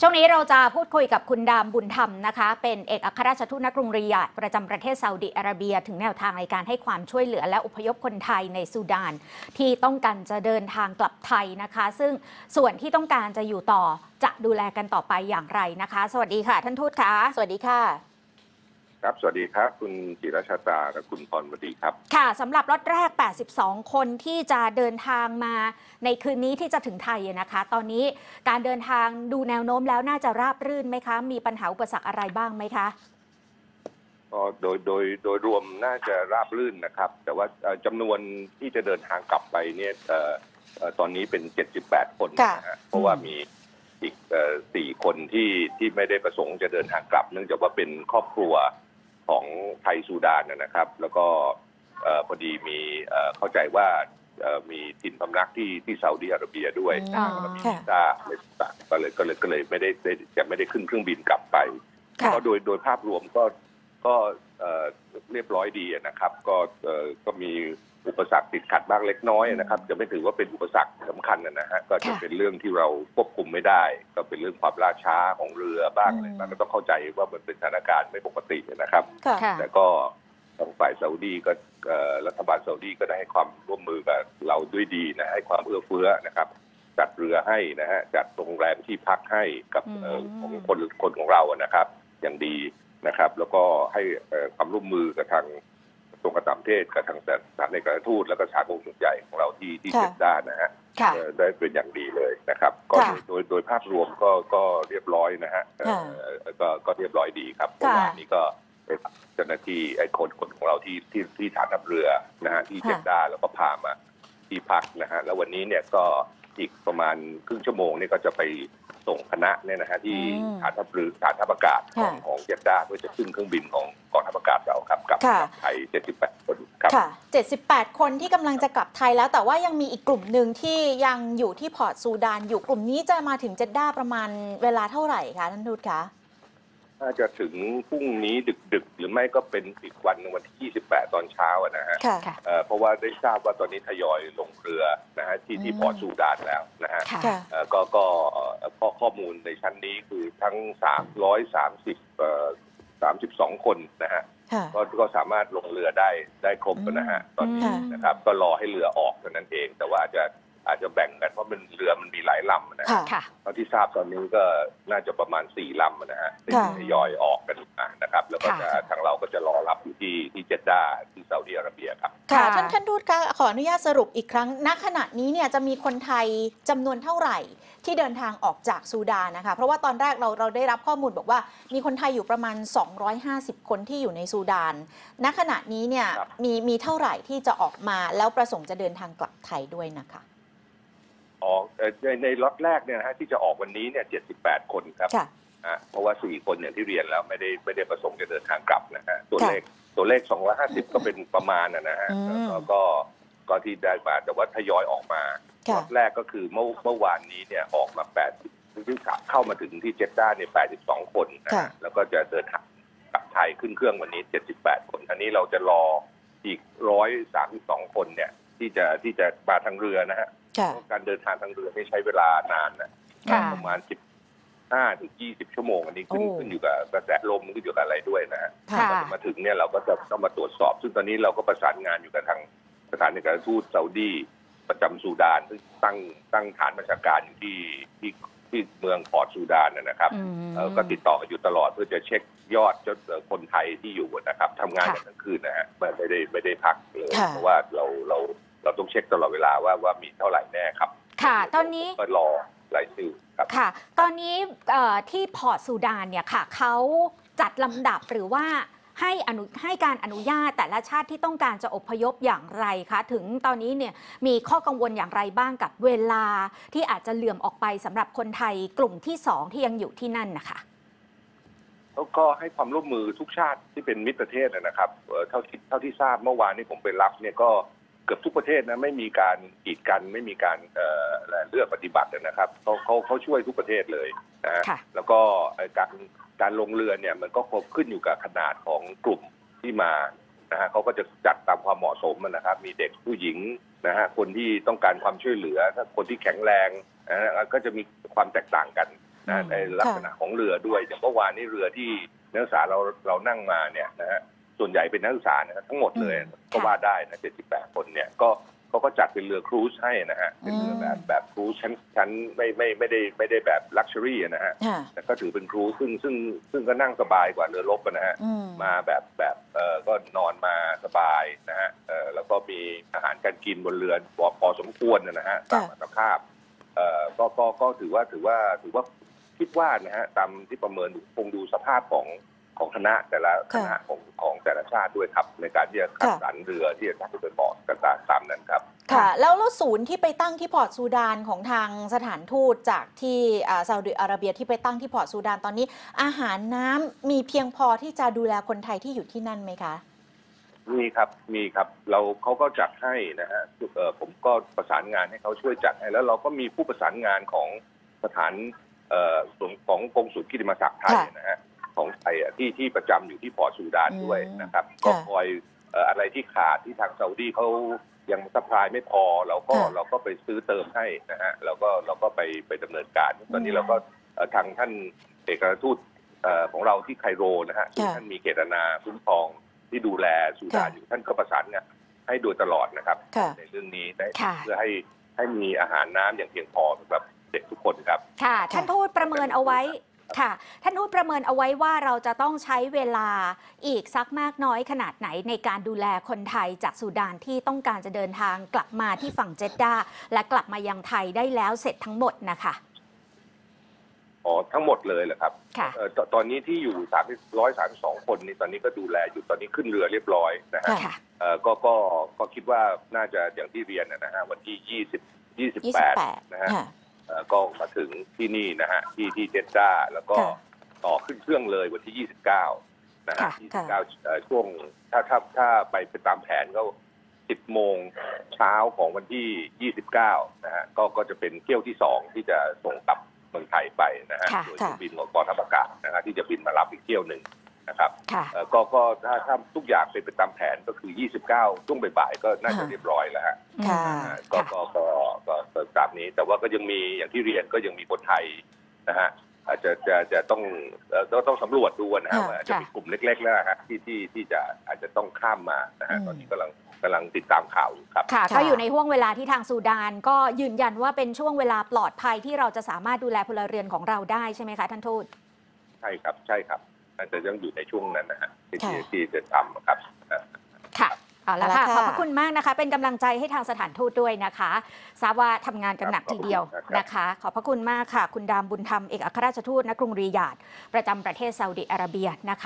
ช่วงนี้เราจะพูดคุยกับคุณดามบุญธรรมนะคะ เป็นเอกอัครราชทูตนกรุงริยาดประจำประเทศซาอุดิอาระเบีย ถึงแนวทางในการให้ความช่วยเหลือและอพยพคนไทยในซูดาน ที่ต้องการจะเดินทางกลับไทยนะคะ ซึ่งส่วนที่ต้องการจะอยู่ต่อจะดูแลกันต่อไปอย่างไรนะคะ สวัสดีค่ะ ท่านทูตคะสวัสดีค่ะ ครับ สวัสดีครับ คุณจิรชาตาและคุณพรวดีครับ ค่ะสำหรับรถแรก 82 คนที่จะเดินทางมาในคืนนี้ที่จะถึงไทยนะคะ ตอนนี้การเดินทางดูแนวโน้มแล้วน่าจะราบรื่นไหมคะ มีปัญหาอุปสรรคอะไรบ้างไหมคะก็โดยโดยโดยรวมน่าจะราบรื่นนะครับ แต่ว่าเอ่อจำนวนที่จะเดินทางกลับไปเนี่ยเอ่อเอ่อตอนนี้เป็น 78 คนค่ะนะฮะเพราะว่ามีอีกเอ่อสี่คนที่ที่ไม่ได้ประสงค์จะเดินทางกลับ เนื่องจากว่าเป็นครอบครัว ของไทยซูดานนะนะครับ แล้วก็เอ่อพอดีมีเอ่อเข้าใจว่าเอ่อมีถิ่นพำนักที่ที่ซาอุดิอาระเบียด้วยอ๋อแล้วก็มีค่ะวีซ่าอะไรต่างๆก็เลยก็เลยก็เลยไม่ได้ได้จะไม่ได้ขึ้นเครื่องบินกลับไปค่ะก็โดยโดยภาพรวมก็ก็เอ่อเรียบร้อยดีนะครับ ก็เอ่อก็มี อุปสรรคติดขัดบ้างเล็กน้อยนะครับ จะไม่ถือว่าเป็นอุปสรรคสำคัญนะฮะก็จะค่ะเป็นเรื่องที่เราควบคุมไม่ได้ ก็เป็นเรื่องความล่าช้าของเรือบ้างอืมอะไรบ้างก็ต้องเข้าใจว่ามันเป็นสถานการณ์ไม่ปกตินะครับค่ะค่ะแต่ก็ทางฝ่ายซาอุดีก็เอ่อรัฐบาลซาอุดีก็ได้ให้ความร่วมมือกับเราด้วยดีนะให้ความเอื้อเฟื้อนะครับจัดเรือให้นะฮะจัดโรงแรมที่พักให้กับเอ่ออืมของคนคนของเราอะนะครับ อย่างดีนะครับ แล้วก็ให้เอ่อความร่วมมือกับทางกระ ทรวงการต่างประเทศกับทางสถานเอกอัครราชทูตแล้วก็สถานกงสุลใหญ่ของเราที่ที่ค่ะเจ็ดด้านนะฮะค่ะเอ่อได้เป็นอย่างดีเลยนะครับ ก็ค่ะโดยโดยภาพรวมก็ก็เรียบร้อยนะฮะเอ่อค่ะก็ก็เรียบร้อยดีครับเมื่อวานนี้ก็ได้เจ้าหน้าที่ไอ้คนคนของเราที่ที่ที่ฐานทัพเรือนะฮะที่ค่ะ เจ็ดด้าแล้วก็พามาที่พักนะฮะแล้ววันนี้เนี่ยก็ อีกประมาณครึ่งชั่วโมงเนี่ยก็จะไปส่งคณะเนี่ยนะฮะที่อืมฐานทัพเรือฐานทัพอากาศของค่ะของเจ็ดด้าเพื่อจะขึ้นเครื่องบินของกองทัพอากาศเราครับกลับค่ะกลับไทย 78 คนครับ ค่ะ 78 คนที่กำลังจะกลับไทยแล้วแต่ว่ายังมีอีกกลุ่มหนึ่งที่ยังอยู่ที่พอร์ตซูดานอยู่กลุ่มนี้จะมาถึงเจดด้าประมาณเวลาเท่าไหร่คะท่านทูตคะ น่าจะถึงพรุ่งนี้ดึกๆ หรือไม่ก็เป็นอีกวันหนึ่งวันที่ 28 ตอนเช้าอะนะฮะค่ะค่ะ เอ่อเพราะว่าได้ทราบว่าตอนนี้ทยอยลงเรือนะฮะที่ที่อืมพอร์ตซูดานแล้วนะฮะค่ะค่ะ เอ่อก็ก็เอ่อข้อข้อมูลในชั้นนี้คือทั้ง 330เอ่อ32 คนนะฮะค่ะ ก็ก็สามารถลงเรือได้ได้ครบนะฮะตอนนี้ค่ะ นะครับ ก็รอให้เรือออกเท่านั้นเอง แต่ว่าอาจจะ อาจจะแบ่งกันเพราะมันเรือมันมีหลายลำนะฮะค่ะค่ะ เท่าที่ทราบตอนนี้ก็น่าจะประมาณสี่ลำนะฮะค่ะ ทยอยออกกันมานะครับ แล้วก็จะค่ะ ทางเราก็จะรอรับอยู่ที่ที่เจดด้าที่ซาอุดิอาระเบียครับ ค่ะ ค่ะ ท่านท่านทูตคะขออนุญาตสรุปอีกครั้ง ณ ขณะนี้เนี่ยจะมีคนไทยจำนวนเท่าไหร่ ที่เดินทางออกจากซูดานนะคะ เพราะว่าตอนแรกเราเราได้รับข้อมูลบอกว่า มีคนไทยอยู่ประมาณ 250 คนที่อยู่ในซูดาน ณ ขณะนี้เนี่ยครับ มีมีเท่าไหร่ที่จะออกมาแล้วประสงค์จะเดินทางกลับไทยด้วยนะคะ ออกเอ่อในในล็อตแรกเนี่ยนะฮะที่จะออกวันนี้เนี่ย 78 คนครับค่ะ อะเพราะว่าสี่คนอย่างที่เรียนแล้วไม่ได้ไม่ได้ประสงค์จะเดินทางกลับนะฮะตัวค่ะเลขตัวเลข 250 ก็เป็นประมาณนะนะฮะอืมแล้วก็ก็ที่ได้มาแต่ว่าทยอยออกมาค่ะ ล็อตแรกก็คือเมื่อเมื่อวานนี้เนี่ยออกมา80ที่เข้ามาถึงที่เจดด้าเนี่ย82 คนนะค่ะฮะแล้วก็จะเดินทางกลับไทยขึ้นเครื่องวันนี้ 78 คน อันนี้เราจะรออีก 132 คนเนี่ยที่จะที่จะมาทางเรือนะฮะค่ะ เพราะการเดินทางทางเรือไม่ใช้เวลานานนะค่ะประมาณ15ถึง20ชั่วโมง อันนี้ขึ้นโอ้ขึ้นอยู่กับกระแสลมขึ้นอยู่กับอะไรด้วยนะฮะค่ะค่ะมาถึงเนี่ยเราก็จะต้องมาตรวจสอบ ซึ่งตอนนี้เราก็ประสานงานอยู่กับทางสถานเอกอัครราชทูตซาอุดีประจำซูดานซึ่งตั้งตั้งฐานประชาการอยู่ที่ที่ที่เมืองพอร์ตซูดานนะนะครับอืมเอ่อก็ติดต่อกันอยู่ตลอดเพื่อจะเช็คยอดจนเอ่อคนไทยที่อยู่นะครับทำงานกันทั้งคืนนะฮะไม่ไม่ได้ไม่ได้พักเลยค่ะเพราะว่าเราเรา เราต้องเช็คตลอดเวลาว่าว่ามีเท่าไหร่แน่ครับ ค่ะตอนนี้ก็รอรายชื่อครับค่ะ ตอนนี้เอ่อที่พอร์ตซูดานเนี่ยค่ะเขาจัดลำดับหรือว่าให้อนุให้การอนุญาตแต่ละชาติที่ต้องการจะอพยพอย่างไรคะถึงตอนนี้เนี่ยมีข้อกังวลอย่างไรบ้างกับเวลาที่อาจจะเหลื่อมออกไปสำหรับคนไทยกลุ่มที่สองที่ยังอยู่ที่นั่นนะคะแล้วก็ให้ความร่วมมือทุกชาติที่เป็นมิตรประเทศนะครับเอ่อเท่าที่เท่าที่ทราบเมื่อวานนี้ผมไปรับเนี่ยก็ เกือบทุกประเทศนะไม่มีการกีดกันไม่มีการเอ่อเลือกปฏิบัตินะครับเขาเขาเขาช่วยทุกประเทศเลยนะฮะค่ะ แล้วก็เอ่อการการลงเรือเนี่ยมันก็ครบขึ้นอยู่กับขนาดของกลุ่มที่มานะฮะเขาก็จะจัดตามความเหมาะสมนะครับ มีเด็กผู้หญิงนะฮะคนที่ต้องการความช่วยเหลือถ้าคนที่แข็งแรงนะฮะก็จะมีความแตกต่างกัน นะอืมในลักษณะของเรือด้วยอย่างเมื่อวานนี้เรือที่นักศึกษาเราเรานั่งมาเนี่ยนะฮะ ส่วนใหญ่เป็นนักศึกษานะครับทั้งหมดเลยอืมก็ว่าได้นะ 78 คนเนี่ยก็เขาก็จัดเป็นเรือครูซให้นะฮะ เป็นเรือแบบอืมแบบครูซชั้นชั้นไม่ไม่ไม่ได้ไม่ได้แบบลักชัวรี่นะฮะค่ะแต่ก็ถือเป็นครูซซึ่งซึ่งซึ่งก็นั่งสบายกว่าเรือรบอะนะฮะอืมมาแบบแบบเออก็นอนมาสบายนะฮะเออแล้วก็มีอาหารการกินบนเรือพอพอสมควรนะฮะตามค่ะอัตภาพเออก็ก็ก็ถือว่าถือว่าถือว่าคิดว่านะฮะตามที่ประเมินคงดูสภาพของ ของคณะแต่ละคณะของของแต่ละชาติด้วยครับ ในการที่จะคัดสรรเรือที่จะทำเป็นบอร์ดต่างๆตามนั้นครับ ค่ะ แล้วแล้วศูนย์ที่ไปตั้งที่พอร์ตซูดานของทางสถานทูตจากที่อ่าซาอุดิอาระเบียที่ไปตั้งที่พอร์ตซูดานตอนนี้ อาหารน้ำมีเพียงพอที่จะดูแลคนไทยที่อยู่ที่นั่นไหมคะมีครับ มีครับ เราเขาก็จัดให้นะฮะเอ่อผมก็ประสานงานให้เขาช่วยจัดให้ แล้วเราก็มีผู้ประสานงานของสถานเอ่อส่วนของกงสุลกิตติมศักดิ์ไทยค่ะนะฮะ ของไทยอะที่ที่ประจำอยู่ที่พอร์ตซูดานด้วยอืมนะครับค่ะก็คอยเอ่ออะไรที่ขาดที่ทางซาอุดีเขายัง supply ไม่พอเราก็ค่ะเราก็ไปซื้อเติมให้นะฮะเราก็เราก็ไปไปดำเนินการ ตอนนี้เราก็เอ่อทางท่านเอกอัครราชทูตเอ่อของเราที่ไคโรนะฮะซึ่งค่ะท่านมีเจตนาคุ้มครองที่ดูแลซูดานค่ะอยู่ท่านก็ประสานงานให้โดยตลอดนะครับค่ะในเรื่องนี้ได้ค่ะเพื่อให้ให้มีอาหารน้ำอย่างเพียงพอสำหรับเด็กทุกคนครับ ค่ะ ท่านทูตประเมินเอาไว้ ค่ะ ท่านทูตประเมินเอาไว้ว่าเราจะต้องใช้เวลาอีกสักมากน้อยขนาดไหนในการดูแลคนไทยจากสุดานที่ต้องการจะเดินทางกลับมาที่ฝั่งเจดดาและกลับมายังไทยได้แล้วเสร็จทั้งหมดนะคะอ๋อทั้งหมดเลยเหรอครับค่ะเอ่อตตอนนี้ที่อยู่3 1 3 2คนนี่ตอนนี้ก็ดูแลอยู่ตอนนี้ขึ้นเรือเรียบร้อยนะฮะค่ะเอ่อก็ก็ก็คิดว่าน่าจะอย่างที่เรียนนะฮะวันที่20 28นะฮะค่ะเอ่อ ก็มาถึงที่นี่นะฮะที่ที่เจดด้าแล้วก็ค่ะต่อขึ้นเครื่องเลยวันที่ 29 นะฮะค่ะ29เอ่อช่วงถ้าถ้าถ้าไปไปตามแผนก็ 10 โมงเช้าของวันที่ 29 นะฮะก็ก็จะเป็นเที่ยวที่ 2 ที่จะส่งกลับเมืองไทยไปนะฮะค่ะโดยค่ะเครื่องบินของกองทัพอากาศนะฮะที่จะบินมารับอีกเที่ยวหนึ่ง นะครับค่ะเอ่อก็ก็ถ้าถ้าทุกอย่างเป็นไปตามแผนก็คือ 29ช่วงบ่ายๆก็น่าจะค่ะเรียบร้อยแล้วฮะค่ะอ่าก็ก็ก็ก็ก็ตามนี้ แต่ว่าก็ยังมีอย่างที่เรียนก็ยังมีคนไทยนะฮะอาจจะจะจะต้องเอ่อต้องต้องสำรวจดูนะฮะค่ะว่าอาจจะมีกลุ่มเล็กๆแล้วนะฮะที่ที่ที่จะอาจจะต้องข้ามมานะฮะอืมตอนนี้กำลังกำลังติดตามข่าวอยู่ครับค่ะค่ะก็อยู่ในห่วงเวลาที่ทางซูดาน ก็ยืนยันว่าเป็นช่วงเวลาปลอดภัยที่เราจะสามารถดูแลพลเรือนของเราได้ใช่ไหมคะท่านทูตใช่ครับใช่ครับ น่าจะยังอยู่ในช่วงนั้นนะฮะที่ค่ะ ที่ที่จะทำครับอ่าค่ะเอาละเอาค่ะละขอบค่ะพระคุณมากนะคะ เป็นกำลังใจให้ทางสถานทูตด้วยนะคะทราบว่าทำงานกันหนักทีเดียวครับ นะคะ ขอบพระคุณมากค่ะ คุณดามบุญธรรมเอกอัครราชทูตณกรุงริยาดประจำประเทศซาอุดิอาระเบียนะคะ